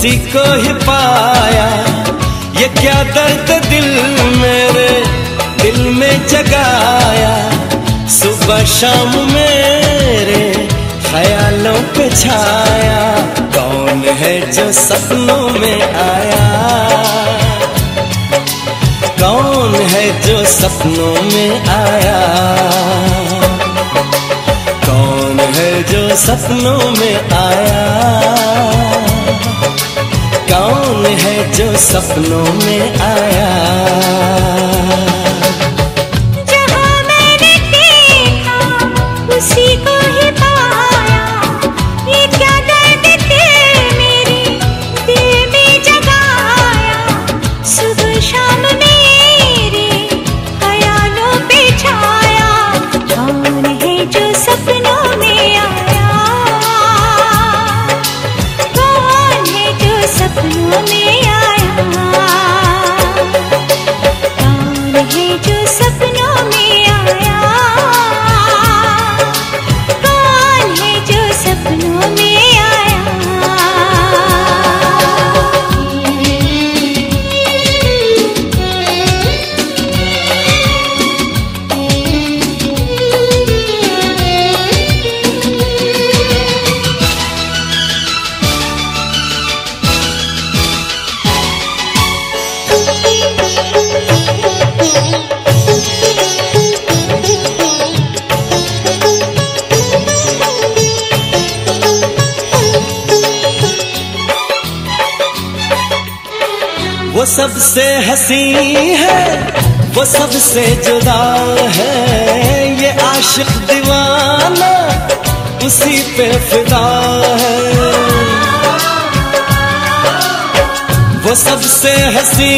उसी को ही पाया। ये क्या दर्द दिल मेरे दिल में जगाया। सुबह शाम मेरे ख्यालों पे छाया। कौन है जो सपनों में आया? कौन है जो सपनों में आया? कौन है जो सपनों में आया? कौन है जो सपनों में आया? सबसे हसी है, वो सबसे जुदा है। ये आशिक दीवाना उसी पे फिदा है। वो सबसे हसी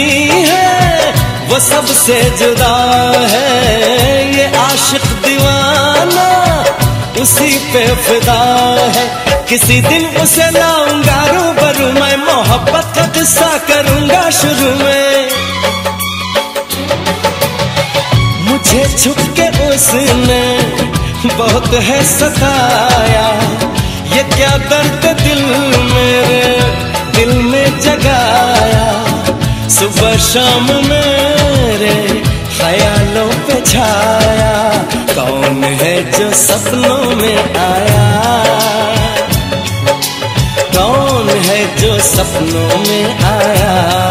है, वो सबसे जुदा है। ये आशिक दीवाना उसी पे फिदा है। किसी दिन उसे लाऊँगा, रूबरू मैं मोहब्बत का किस्सा करूँगा शुरू में। मुझे छुप के उसने बहुत है सताया। ये क्या दर्द दिल मेरे दिल में जगाया। सुबह शाम मेरे ख्यालों पे छाया। कौन है जो सपनों में आया? सपनों में आया।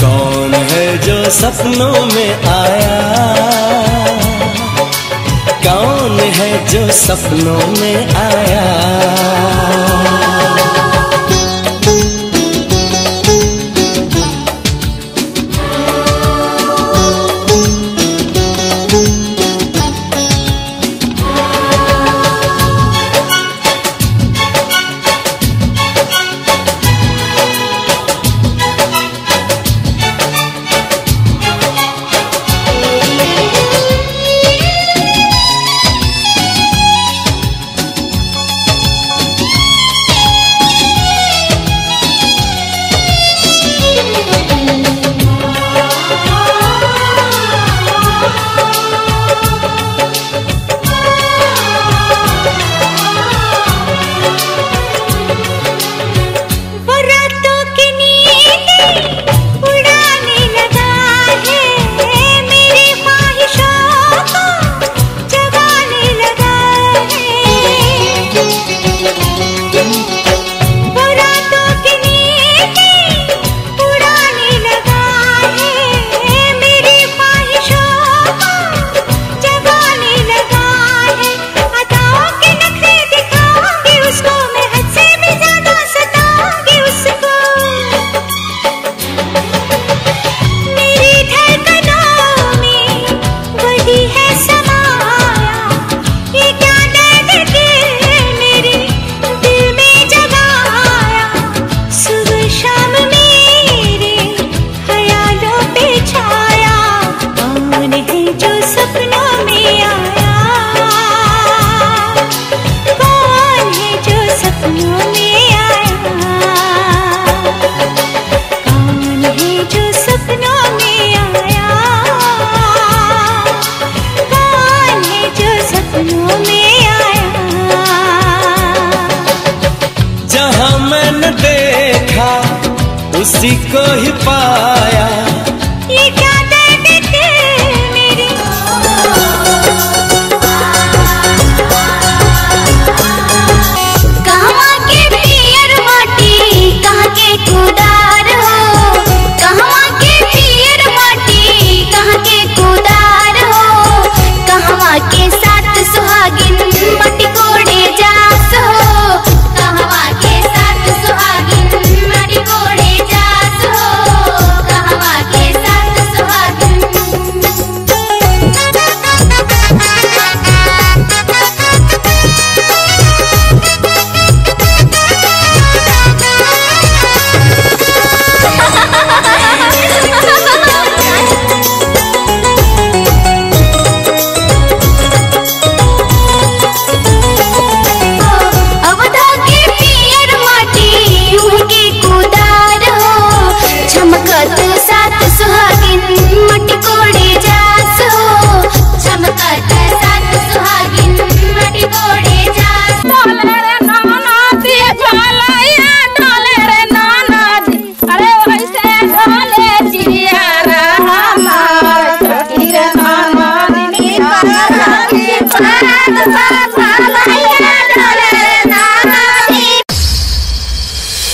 कौन है जो सपनों में आया? कौन है जो सपनों में आया?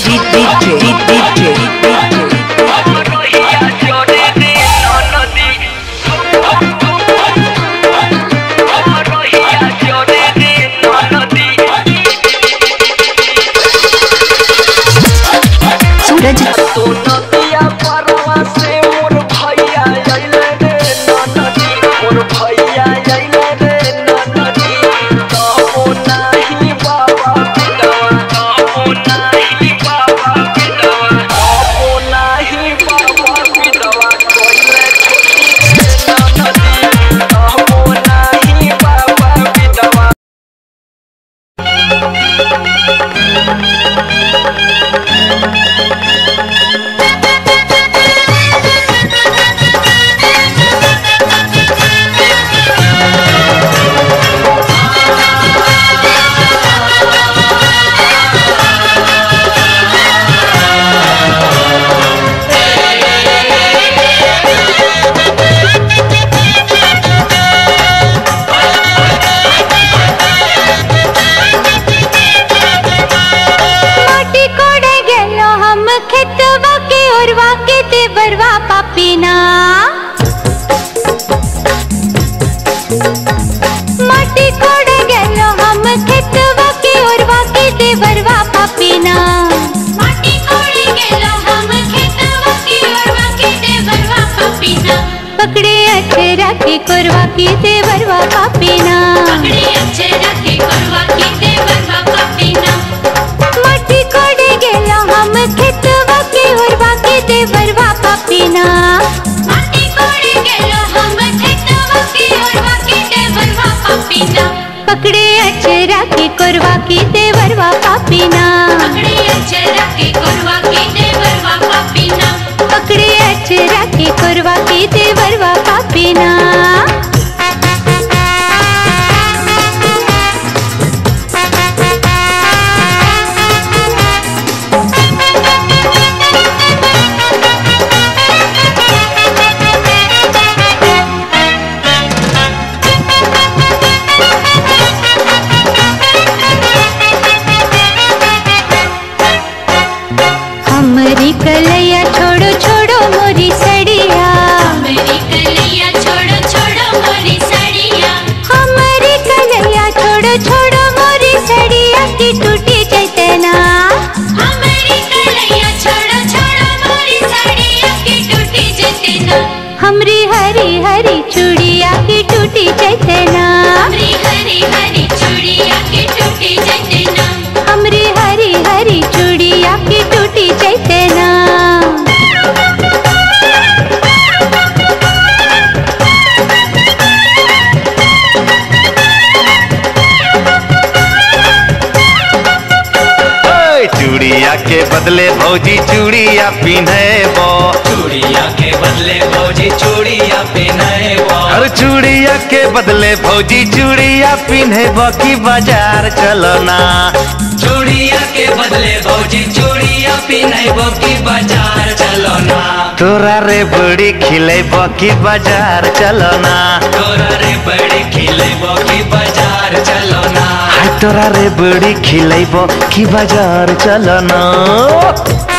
DJ, DJ, DJ. कीते बरवा कापेना मट्टी कोड़े गेला हम खेतवा के हरवा कीते बरवा कापेना मट्टी कोड़े गेला हम खेतवा के हरवा कीते बरवा कापेना पकड़े अच्छे रखे करवा कीते बरवा कापेना के बदले भौजी चूड़िया पिन्हे बो चूड़िया के बदले भौजी चूड़िया पिन्हे वो चूड़िया के बदले भौजी चूड़िया पिन्हे बो की बाज़ार चलो ना चूड़िया के बदले भौजी चूड़िया पिन्हे वो की बाज़ार चलो ना तोरा रे बड़ी खिले बो की बाज़ार चलो ना तोरा रे बड़ी खिले वो की बाज़ार चलो ना हाय तोरा रे बड़ी खिले बो की बाज़ार चलो ना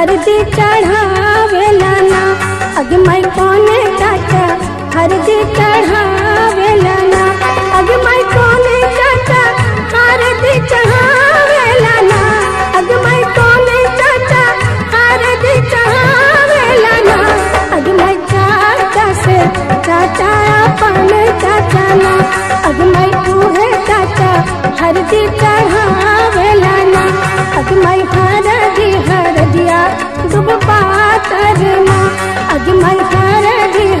हरदी चढ़ावे लाना अग मई कौन चाचा? हरदी चढ़ावे लाना अग मई कौन चाचा? हरदी चढ़ावे लाना अग मई कौन चाचा? हरदी चढ़ावे लाना अग मई चाचा से चाचा अपन चाचा ना। अग मई तू है चाचा? हरदी चढ़ावे लाना अग मई अजमा अजमल हर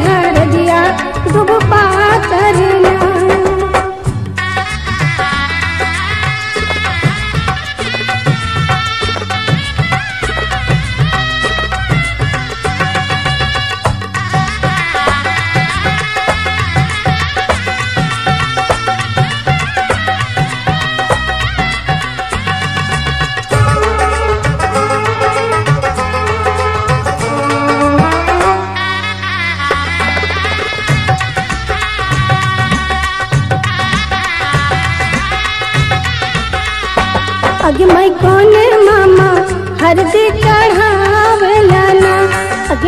हर दिया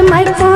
my phone.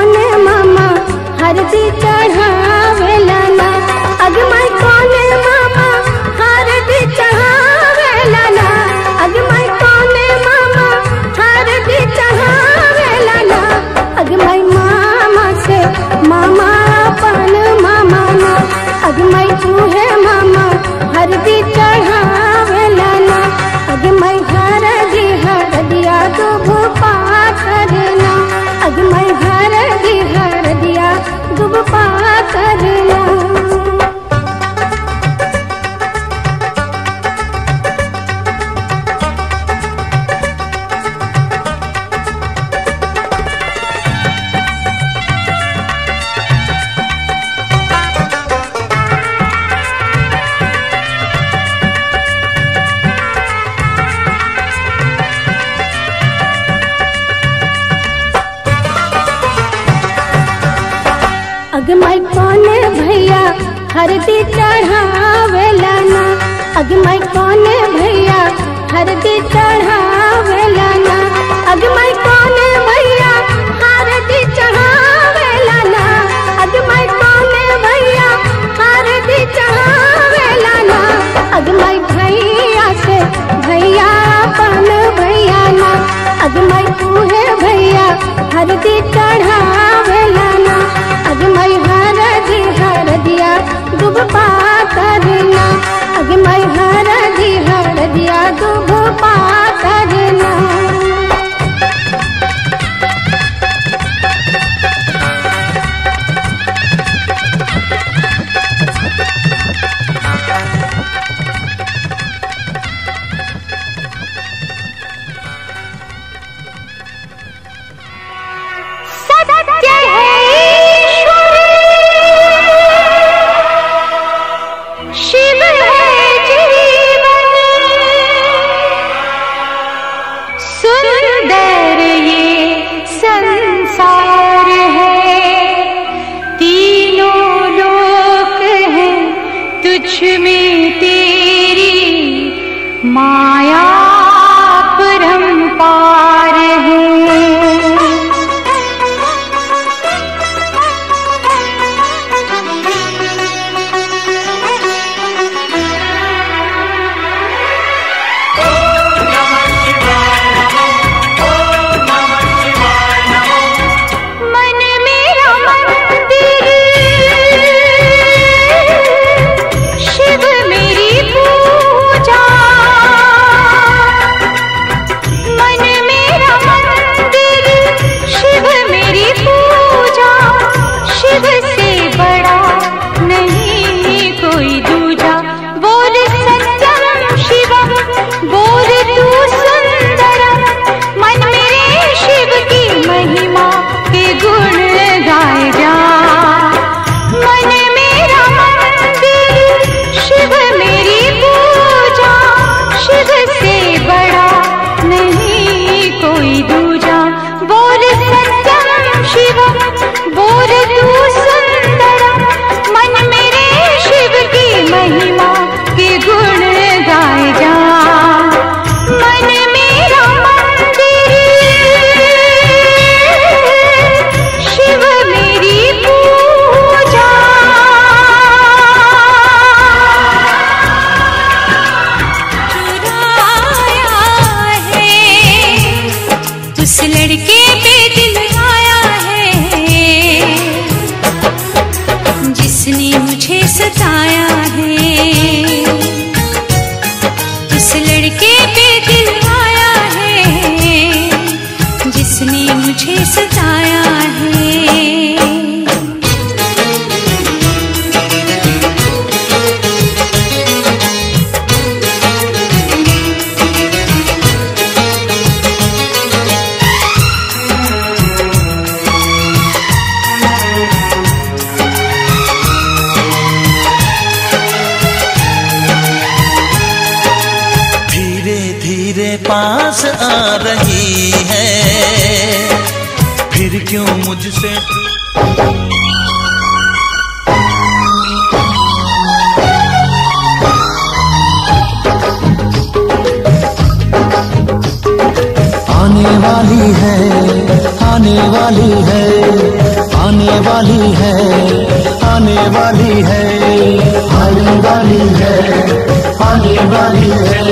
वाली है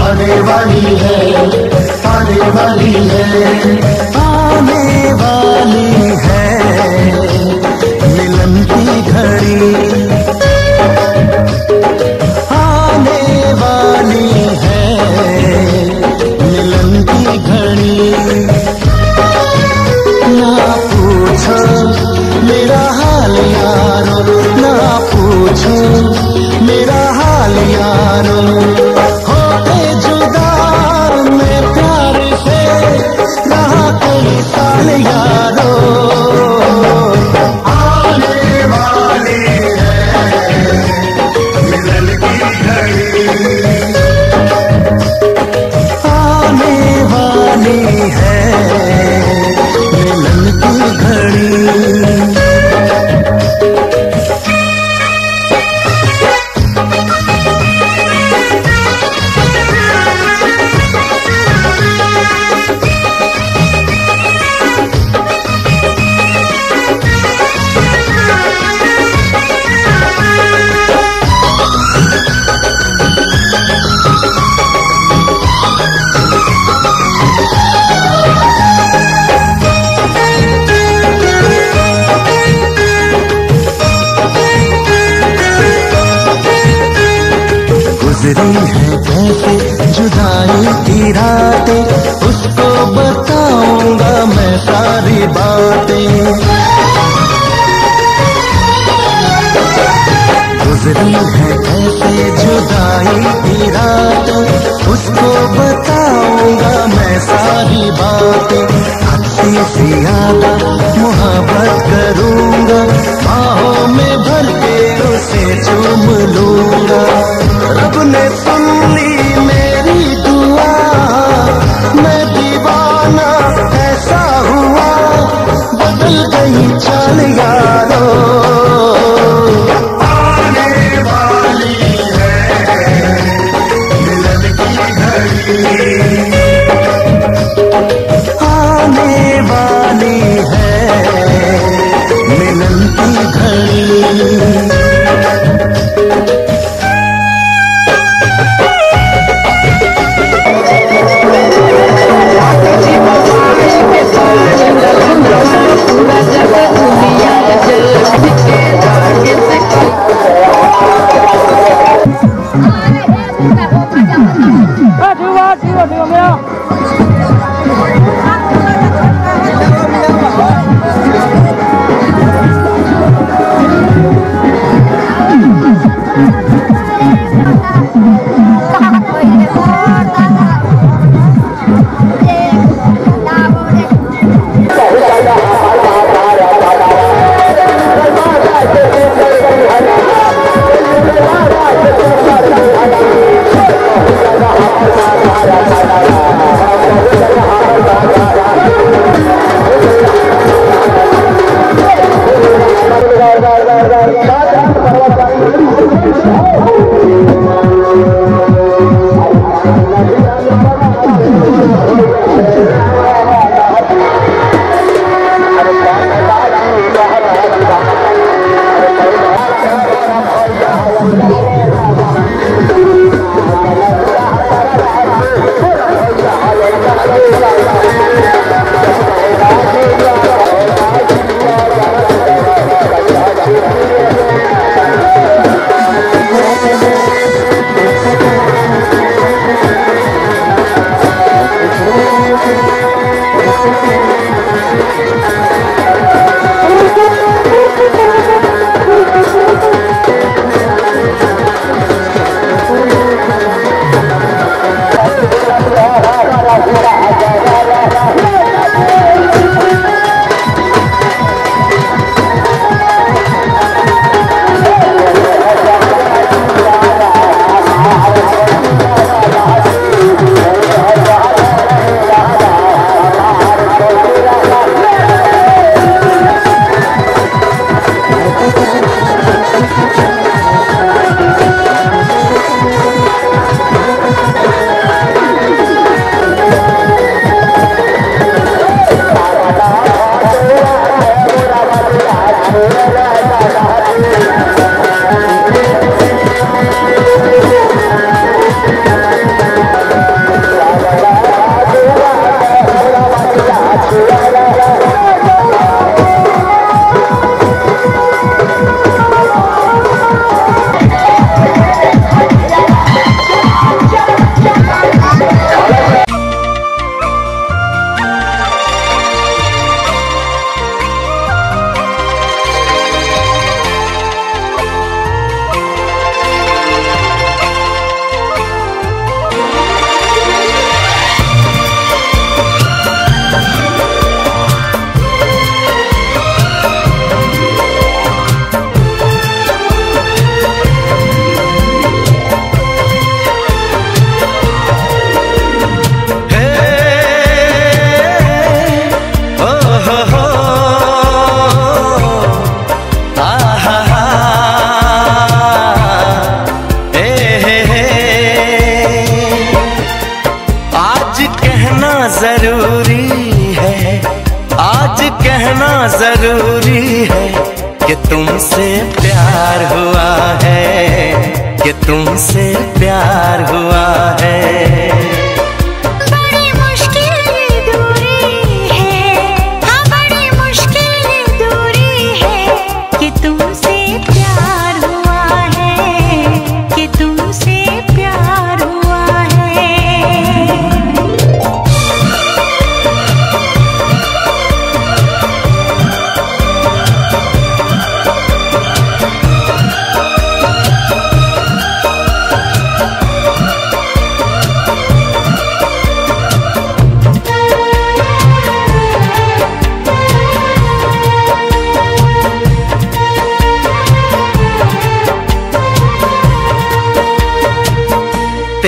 आने वाली है आने वाली है।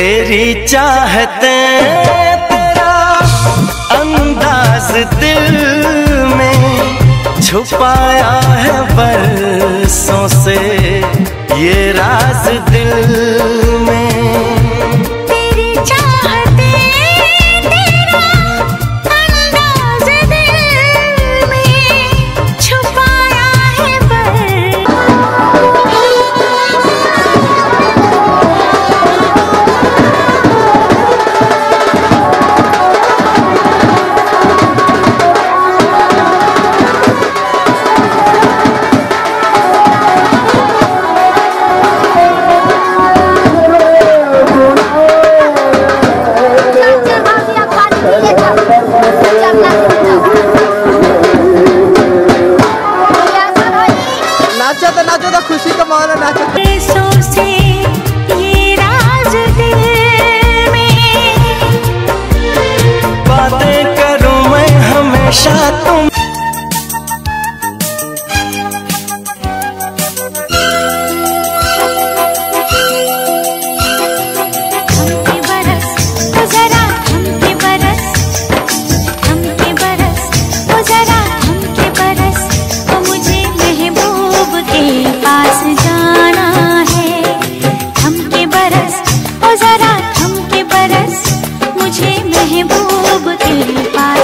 तेरी चाहते तेरा अंदाज दिल में छुपाया है बरसों से ये राज दिल में। मुझे महबूब तेरी पास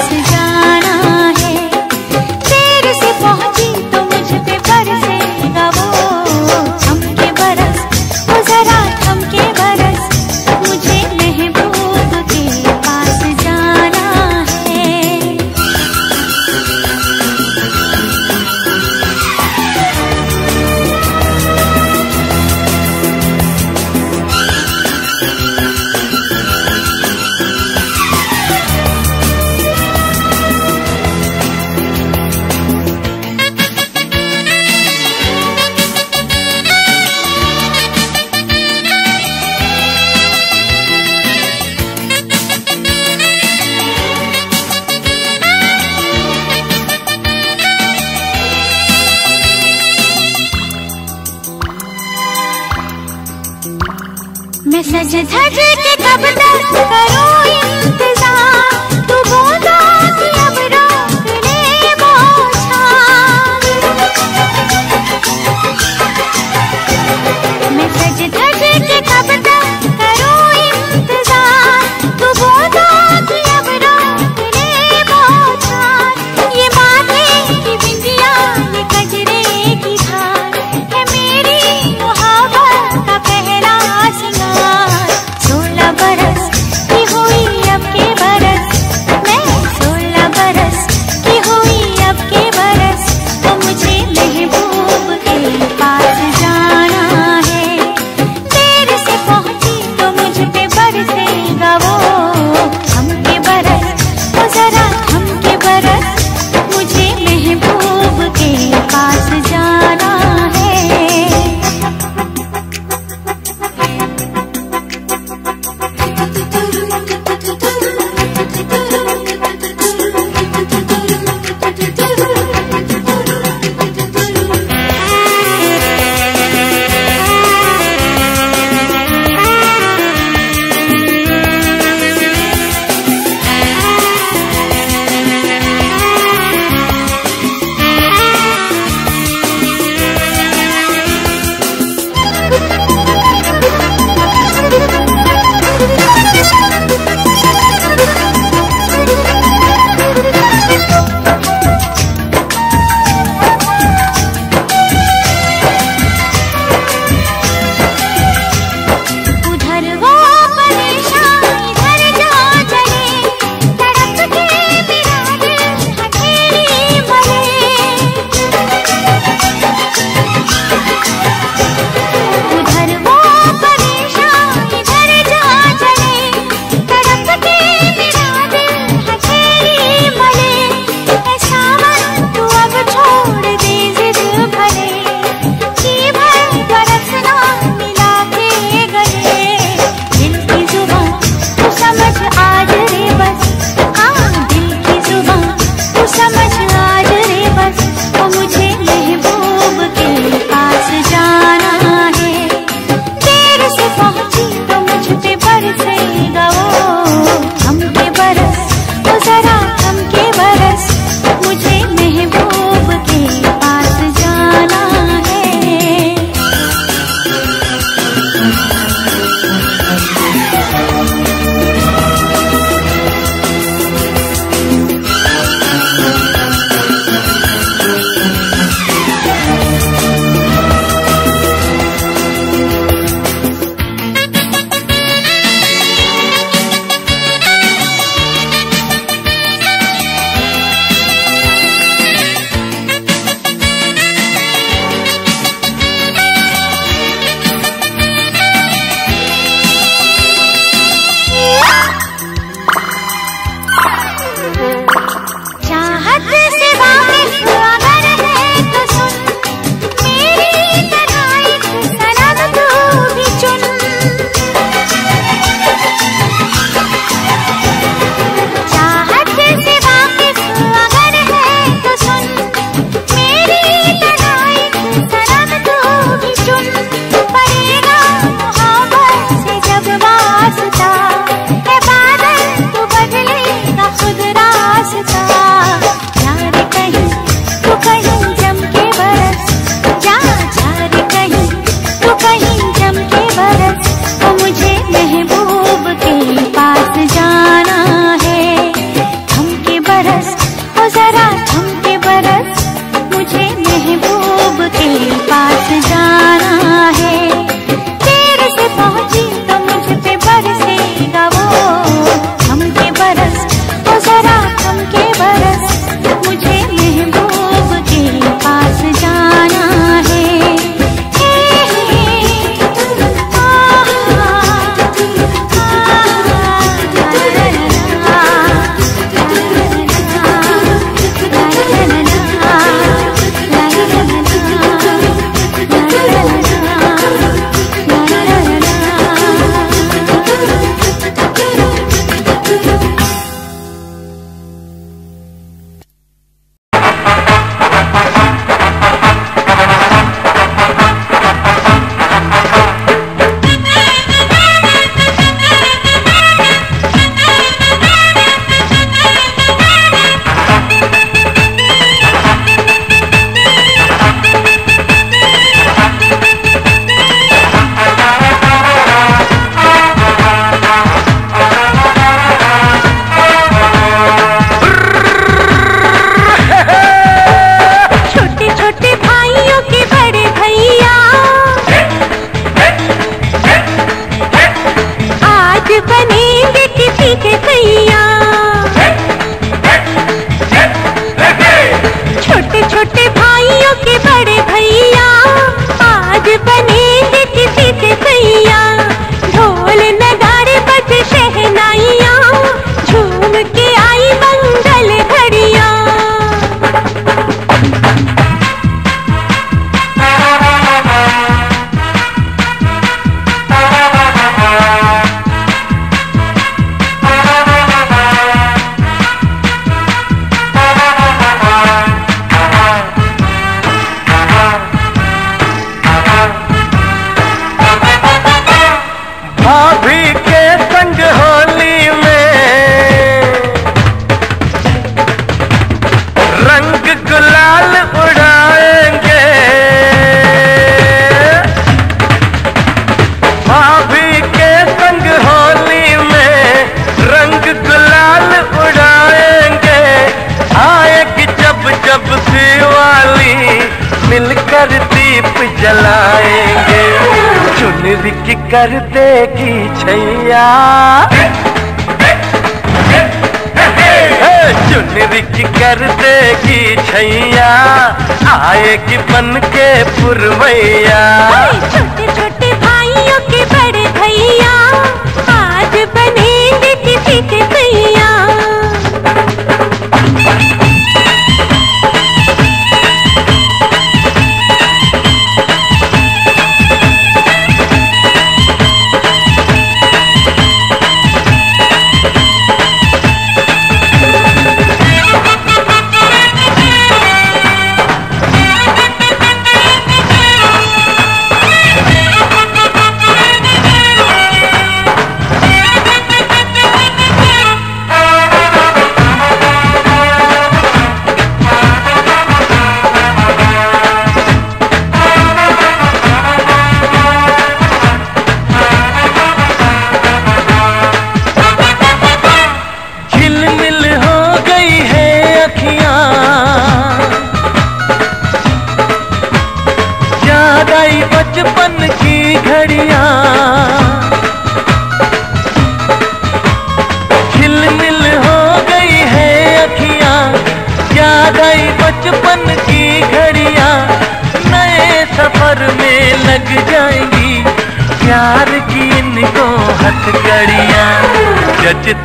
एक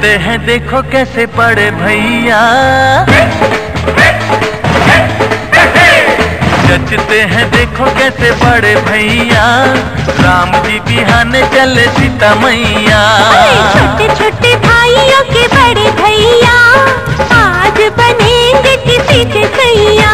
करते हैं, देखो कैसे पड़े भैया। जचते हैं, देखो कैसे बड़े भैया। राम जी बिहान चले सीता मैया छोटे छोटे भाइयों के बड़े भैया, आज बनेंगे किसी के सैया।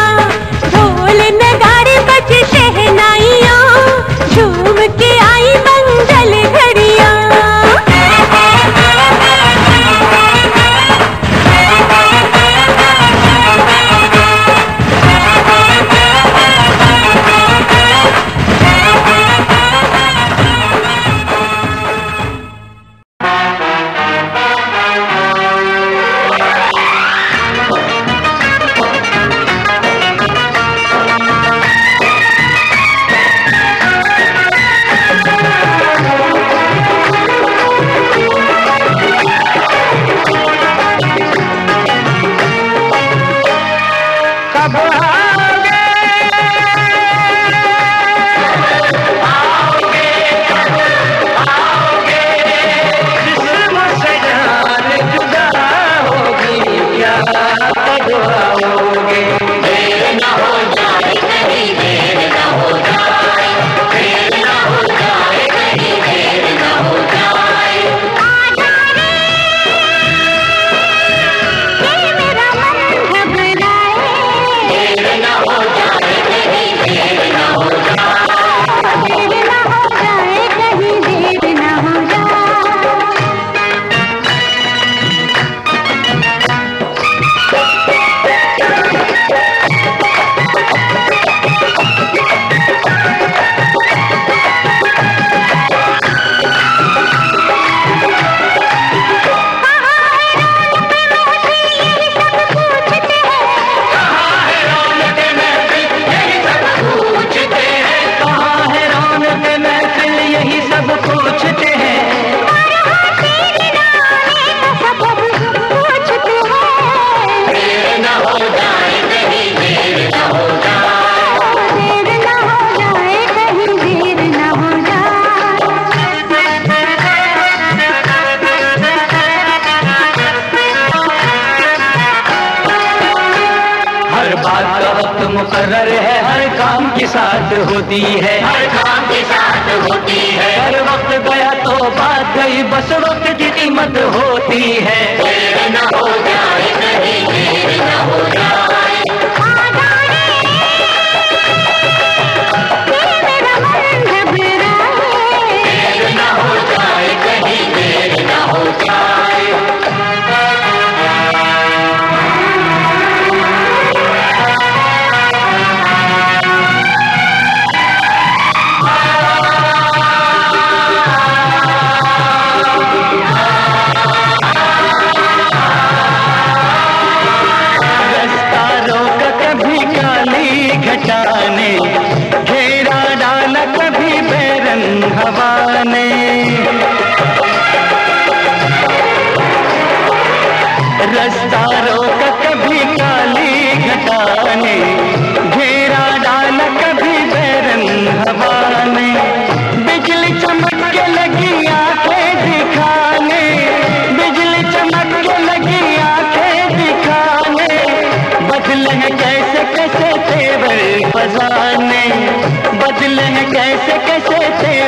बस वक्त की कीमत होती है।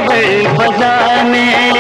कैसे बजाने।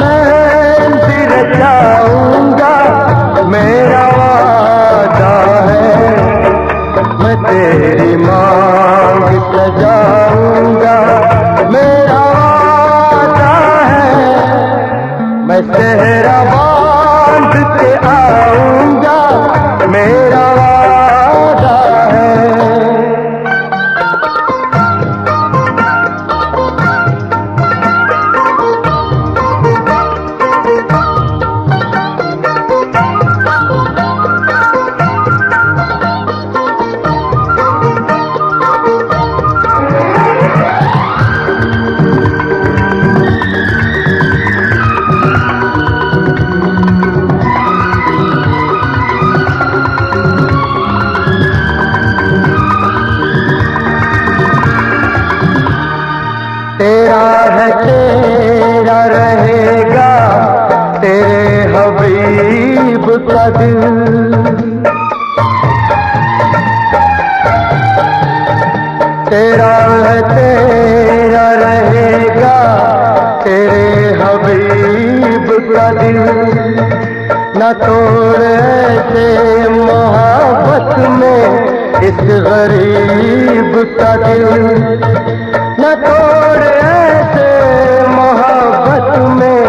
मेहंदी रचाऊँगा मेरा है मैं तेरी मेरा है मैं बाँध के आऊँगा। मेरा दिल तेरा है, तेरा रहेगा, तेरे हबीब का दिल। न तोड़ ऐसे मोहब्बत में इस गरीब का दिल। न तोड़ ऐसे मोहब्बत में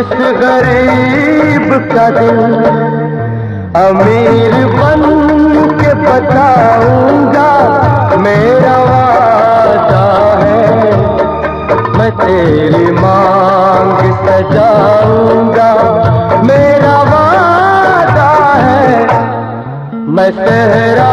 इस गरीब का दिल। अमीर बन के बताऊँगा मेरा वादा है, मैं तेरी मांग सजाऊँगा। मेरा वादा है, मैं सहरा